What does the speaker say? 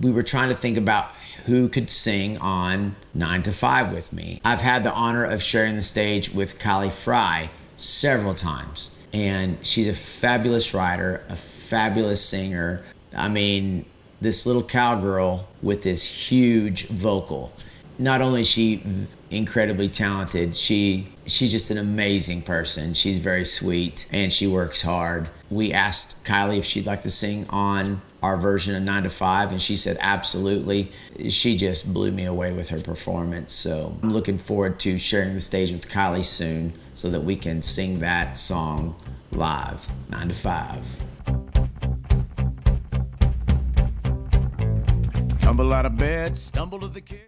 we were trying to think about who could sing on 9 to 5 with me. I've had the honor of sharing the stage with Kylie Frey several times, and she's a fabulous writer, a fabulous singer. I mean, this little cowgirl with this huge vocal. Not only is she incredibly talented, she she's just an amazing person. She's very sweet and she works hard. We asked Kylie if she'd like to sing on our version of 9 to 5 and she said absolutely. She just blew me away with her performance. So I'm looking forward to sharing the stage with Kylie soon so that we can sing that song live 9 to 5. Tumble out of bed, stumble to the kitchen.